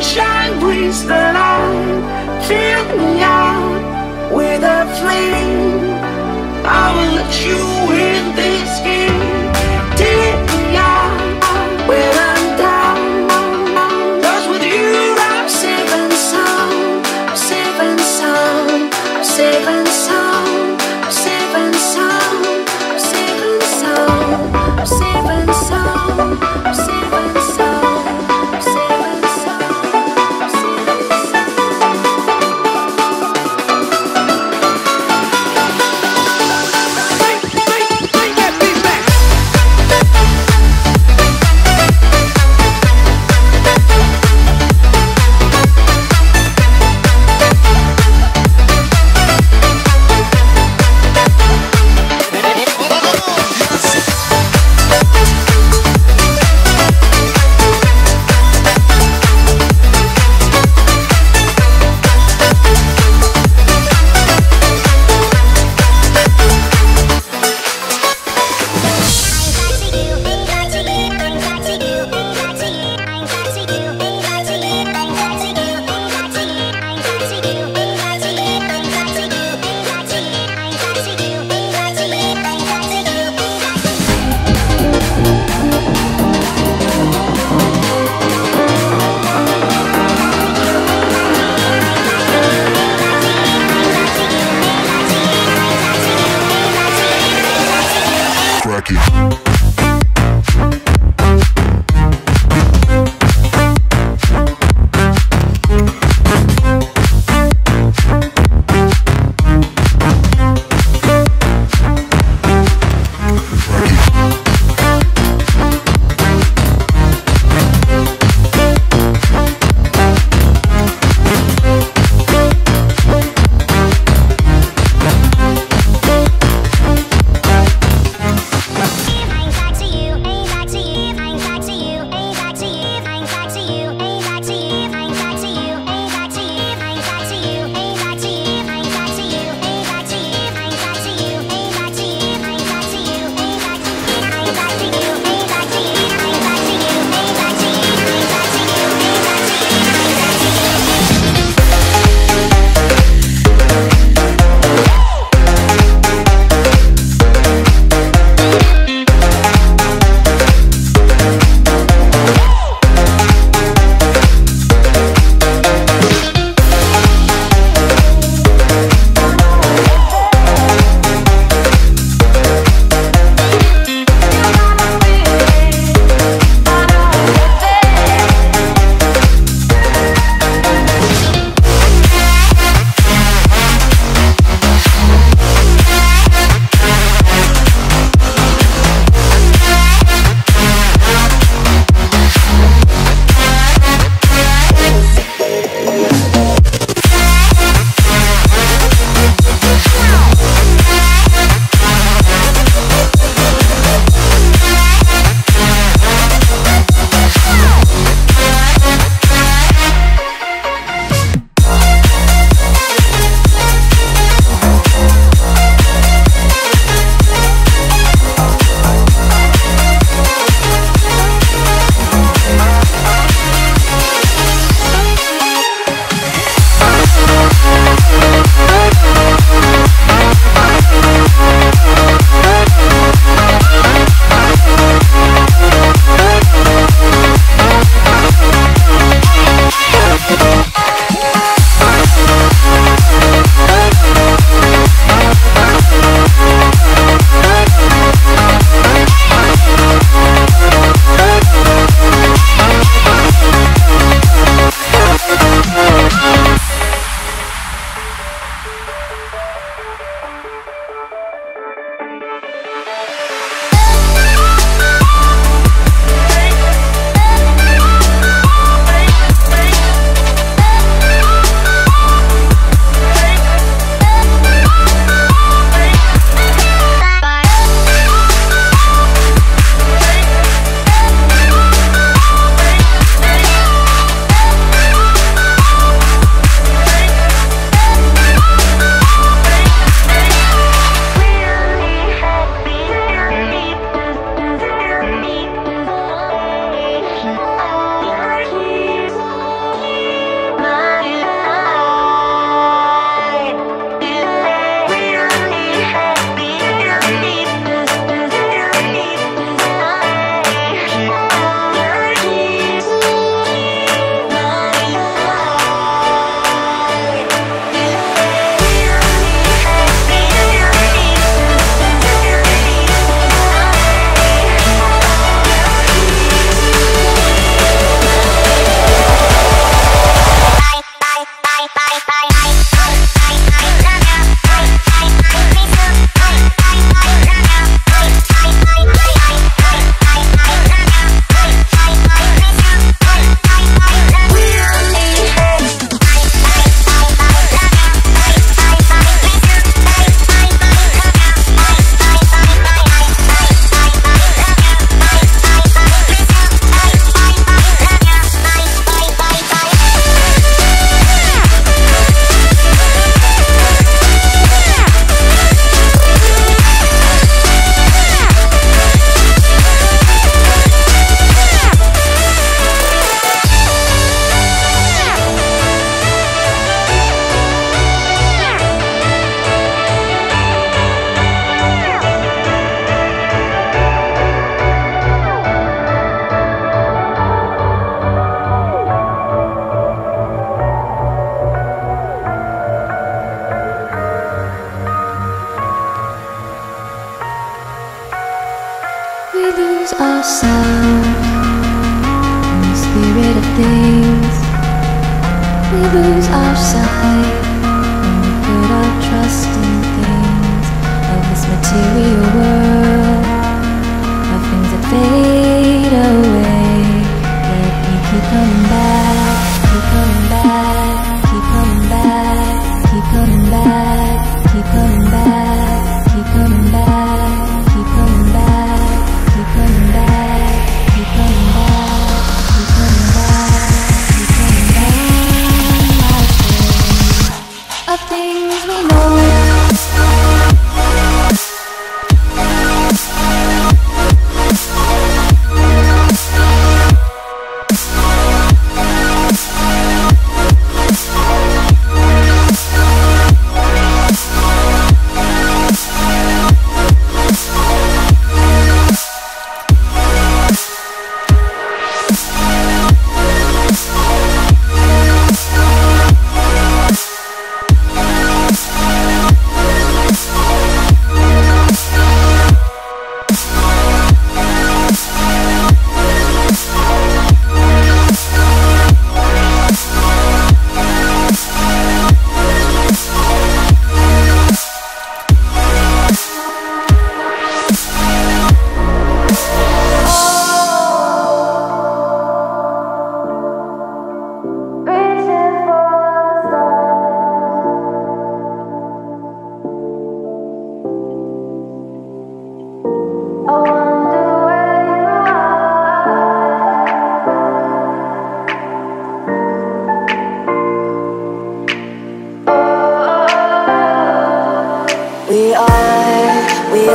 sunshine brings the light. Fill me out with a flame. I will let you in there.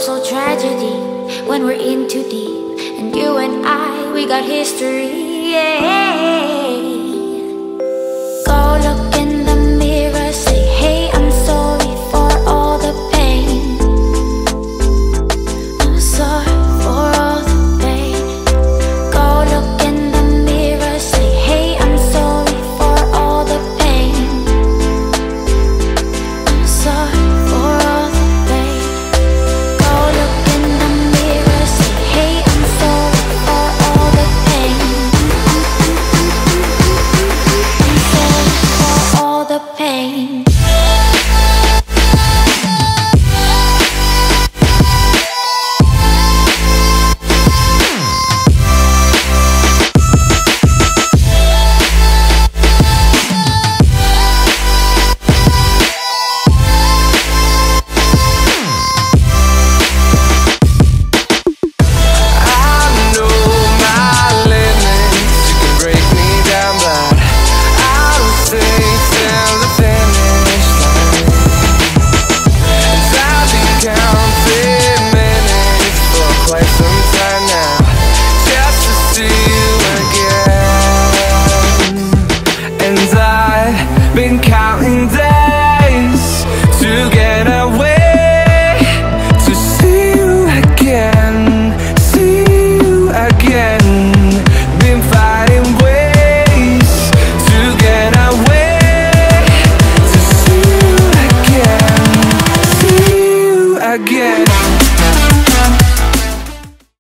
also tragedy. When we're in too deep. And you and I, we got history. Yeah.